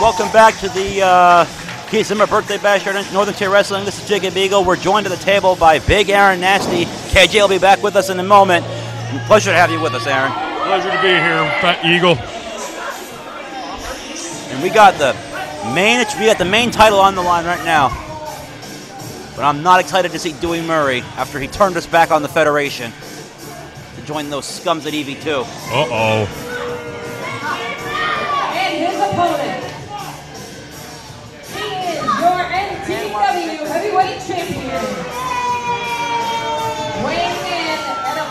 welcome back to the uh, Keith Zimmer Birthday Bash here at Northern Tier Wrestling. This is Jacob Eagle. We're joined at the table by Big Aaron Nasty. KJ will be back with us in a moment. Pleasure to have you with us, Aaron. Pleasure to be here, Fat Eagle. And we got the main we got the main title on the line right now. But I'm not excited to see Dewey Murray after he turned us back on the Federation to join those scums at EV2. Uh-oh. And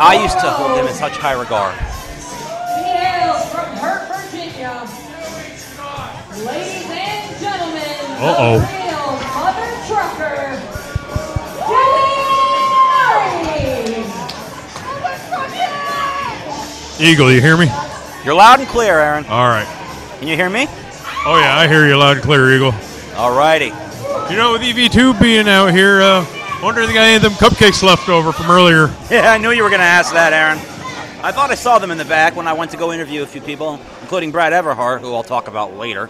I used to hold him in such high regard. He hails from Hurt, Virginia. Ladies and gentlemen, Uh-oh. the real mother trucker, Dewey Murray. Eagle, you hear me? You're loud and clear, Aaron. All right. Can you hear me? Oh, yeah, I hear you loud and clear, Eagle. All righty. You know, with EV2 being out here, uh, wondering if they got any of them cupcakes left over from earlier. Yeah, I knew you were going to ask that, Aaron. I thought I saw them in the back when I went to go interview a few people, including Brad Everhart, who I'll talk about later.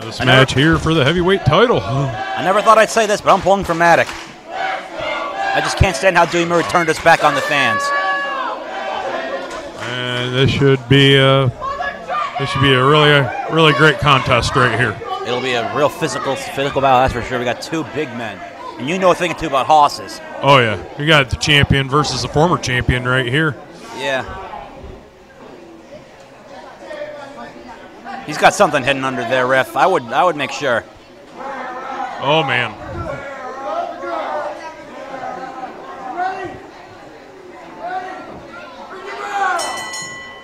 This I never- match here for the heavyweight title. I never thought I'd say this, but I'm pulling for Mattick. I just can't stand how Dewey Murray turned us back on the fans. And this should be a, this should be a really, a really great contest right here. It'll be a real physical, physical battle, that's for sure. We got two big men, and you know a thing or two about horses. Oh, yeah. You got the champion versus the former champion right here. Yeah. He's got something hidden under there, ref. I would, I would make sure. Oh, man.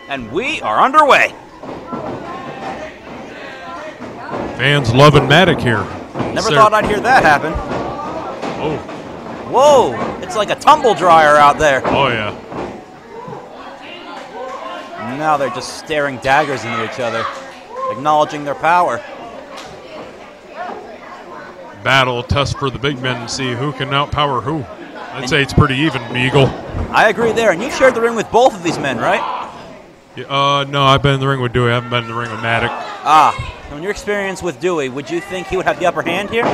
And we are underway. Fans loving Mattick here. Never thought I'd hear that happen. Oh, Whoa! It's like a tumble dryer out there. oh yeah. Now they're just staring daggers into each other, acknowledging their power. Battle test for the big men and see who can outpower who. I'd say it's pretty even, Eagle. I agree there, and you've shared the ring with both of these men, right? Yeah, Uh, no, I've been in the ring with Dewey. I haven't been in the ring with Mattick. Ah, from your experience with Dewey, would you think he would have the upper hand here?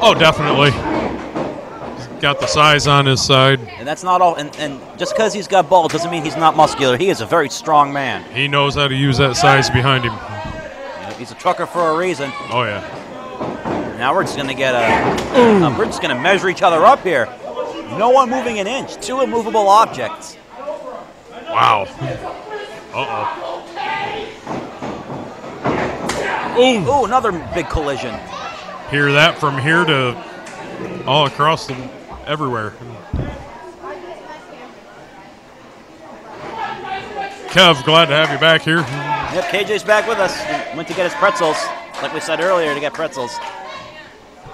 Oh, definitely. He's got the size on his side. And that's not all. And, and just because he's got balls doesn't mean he's not muscular. He is a very strong man. He knows how to use that size behind him. You know, he's a trucker for a reason. Oh yeah. Now we're just gonna get a. uh, we're just gonna measure each other up here. No one moving an inch. Two immovable objects. Wow. Uh oh. Ooh, another big collision. Hear that from here to all across the everywhere. Kev, glad to have you back here. Yep, KJ's back with us. He went to get his pretzels, like we said earlier, to get pretzels.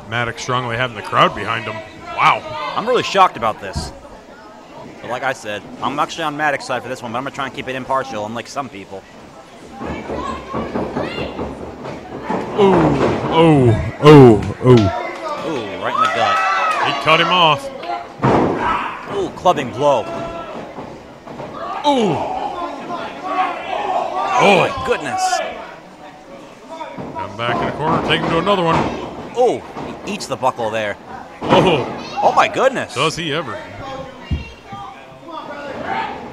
Mattick strongly having the crowd behind him. Wow. I'm really shocked about this. But like I said, I'm actually on Mattick's side for this one, but I'm gonna try and keep it impartial, unlike some people. Oh, oh, oh, oh. Ooh, right in the gut. He cut him off. Ooh, clubbing blow. Ooh. Oh my goodness. Come back in the corner, take him to another one. Ooh, he eats the buckle there. Oh, Oh my goodness. does he ever?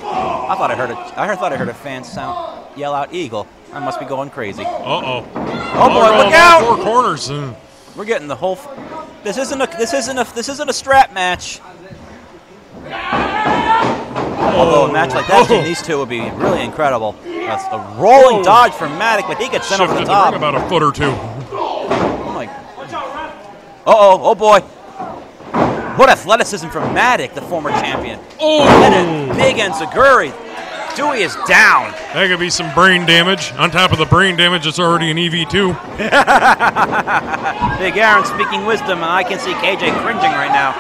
I thought I heard a, I thought I heard a fan sound yell out eagle. I must be going crazy. Uh oh. Oh boy, look out! Four corners. We're getting the whole. F- this isn't a this isn't a this isn't a strap match. Although a match like that between these two would be really incredible. That's a rolling dodge from Mattick, but he gets sent over the Shifted the top. about a foot or two. Oh my. Uh oh, oh boy. What athleticism from Mattick, the former champion. Oh. And a big Enzuigiri. Dewey is down. That could be some brain damage. On top of the brain damage, it's already an E EV2. Big Aaron speaking wisdom, and I can see KJ cringing right now.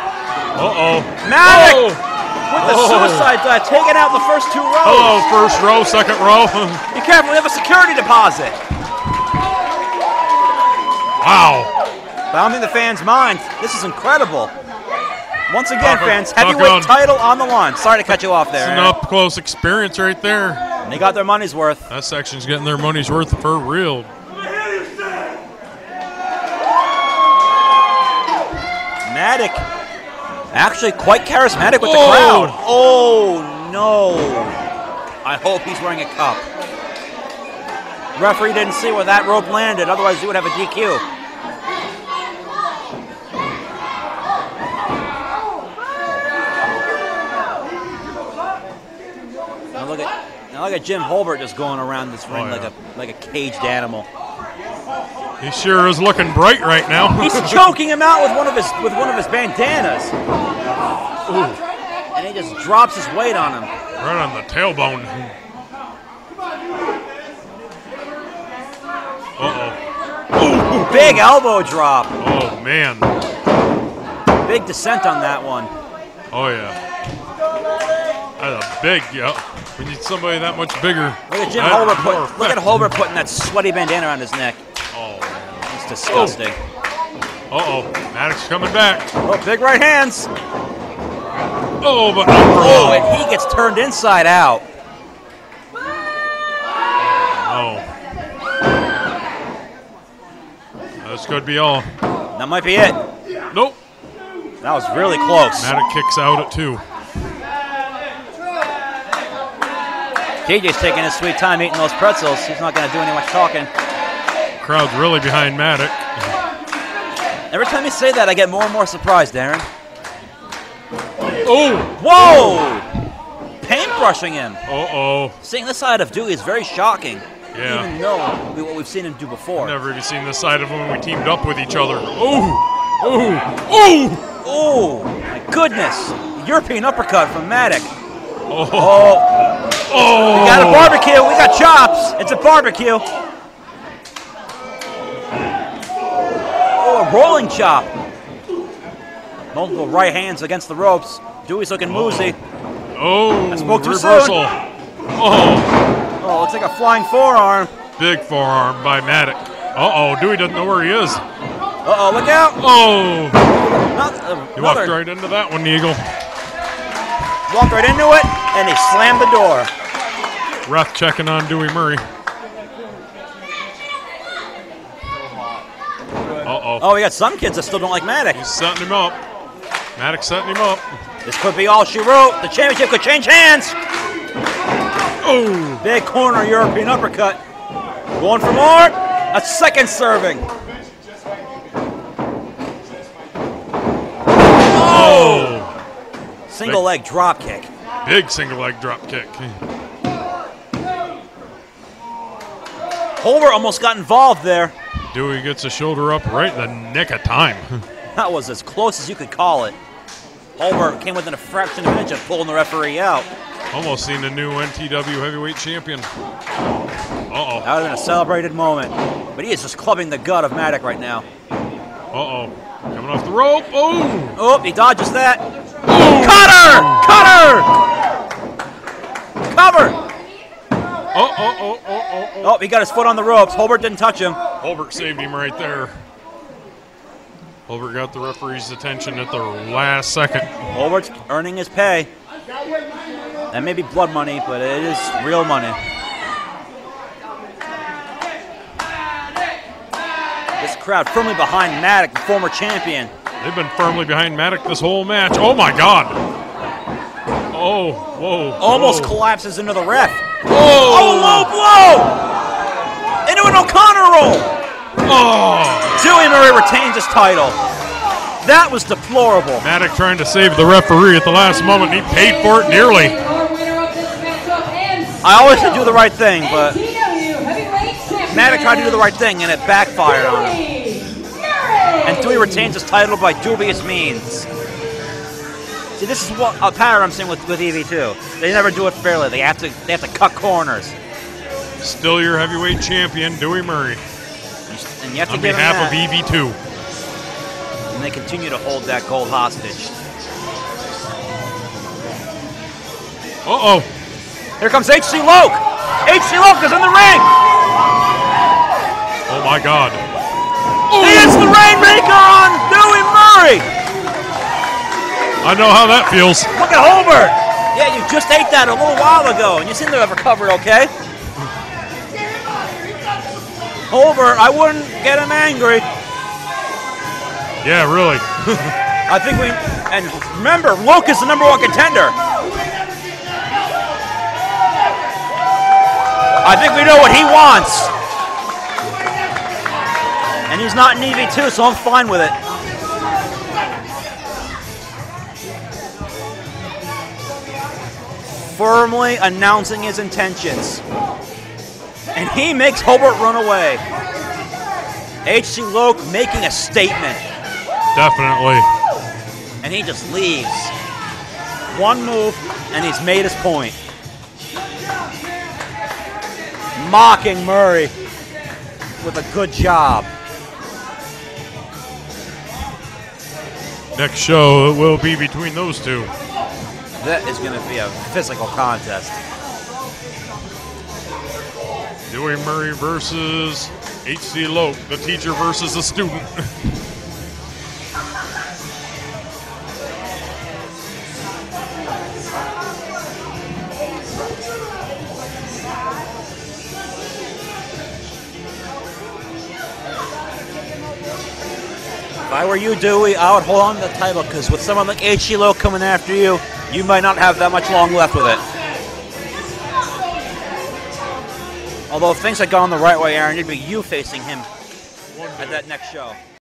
Uh-oh. Mattick Oh. with the Oh. suicide dive, taking out the first two rows. Hello, first row, second row. Be careful, we have a security deposit. wow. But I don't think the fans mind. This is incredible. Once again, Talk- fans, heavyweight title on the line. Sorry to cut you off It's there. an Aaron. up close experience right there. And they got their money's worth. That section's getting their money's worth for real. Mattick, actually quite charismatic with the Oh. crowd. Oh no! I hope he's wearing a cup. Referee didn't see where that rope landed, otherwise he would have a DQ. Now look at now look at Jim Holbert just going around this ring Oh, like a like a caged animal. He sure is looking bright right now. He's choking him out with one of his with one of his bandanas. And he just drops his weight on him. right on the tailbone. Uh-oh. Big elbow drop. Oh, man. Big descent on that one. Oh, yeah. That's a big, yeah. We need somebody that much bigger. Look at Jim That Holbert more put, look at. Holbert putting that sweaty bandana around his neck. Oh, man. It's disgusting. Uh-oh. Mattick coming back. Oh, big right hands. Oh, but Oh, oh. and he gets turned inside out. Oh. This could be all. That might be it. Nope. That was really close. Mattick kicks out at two. TJ's taking his sweet time eating those pretzels. He's not going to do any much talking. Crowd's really behind Mattick. Every time you say that, I get more and more surprised, Darren. Oh! Whoa! Oh! Paintbrushing him. Uh-oh. Seeing this side of Dewey is very shocking. Yeah. Even though what we've seen him do before. Never even seen this side of him when we teamed up with each other. Oh! Oh! Oh! Oh, my goodness. European uppercut from Mattick. Oh! Oh, Oh! we got a barbecue. We got chops. It's a barbecue. Oh, a rolling chop. Multiple right hands against the ropes. Dewey's looking woozy. Oh! I spoke too reversal. Oh! Oh, looks like a flying forearm. Big forearm by Mattick. Uh-oh. Dewey doesn't know where he is. Uh-oh, look out. Oh! Not, uh, He walked right into that one, Eagle. Walked right into it, and he slammed the door. Ref checking on Dewey Murray. Uh-oh. Oh, we got some kids that still don't like Mattick. He's setting him up. Mattick setting him up. This could be all she wrote. The championship could change hands. Oh! Big corner European uppercut. Going for more. A second serving. Single leg drop kick. Big single leg drop kick. Holbert almost got involved there. Dewey gets a shoulder up right in the nick of time. That was as close as you could call it. Holbert came within a fraction of an inch of pulling the referee out. Almost seen the new NTW heavyweight champion. Uh-oh. That would have been a celebrated moment. But he is just clubbing the gut of Mattick right now. Uh-oh. Coming off the rope. Oh! Oh, he dodges that. Cutter! Cutter! Cover! Oh, oh, oh, oh, oh, oh. Oh, he got his foot on the ropes. Holbert didn't touch him. Holbert saved him right there. Holbert got the referee's attention at the last second. Holbert's earning his pay. That may be blood money, but it is real money. This crowd firmly behind Mattick, the former champion. They've been firmly behind Mattick this whole match. Oh my God! Oh, whoa! Almost whoa. collapses into the ref. Oh! Oh, low blow! Into an O'Connor roll. Oh! Dewey Murray retains his title. That was deplorable. Mattick trying to save the referee at the last moment. He paid for it dearly. I always say do the right thing, but Mattick tried to do the right thing and it backfired on him. And Dewey retains his title by dubious means. See, this is what a pattern I'm seeing with, with EV2. They never do it fairly. They have to they have to cut corners. Still your heavyweight champion, Dewey Murray, And you have to on give him behalf that. of E EV2. and they continue to hold that gold hostage. Uh oh. Here comes HC Loke. HC Loke is in the ring. Oh my God. Oh! He hits the Rainmaker on Dewey Murray. I know how that feels. Look at Holbert. Yeah, you just ate that a little while ago, and you seem to have recovered okay. Holbert, I wouldn't get him angry. Yeah, really. I think we, and remember, Luke is the number one contender. I think we know what he wants. And he's not in EV2, so I'm fine with it. Firmly announcing his intentions. And he makes Holbert run away. H.C. Loke making a statement Definitely. and he just leaves. One move, and he's made his point. Mocking Murray with a good job. Next show will be between those two. That is going to be a physical contest. Dewey Murray versus H.C. Lope, the teacher versus the student. If I were you, Dewey, I would hold on to the title because with someone like H.G. Lowe coming after you, you might not have that much long left with it. Although if things had gone the right way, Aaron, it'd be you facing him at that next show.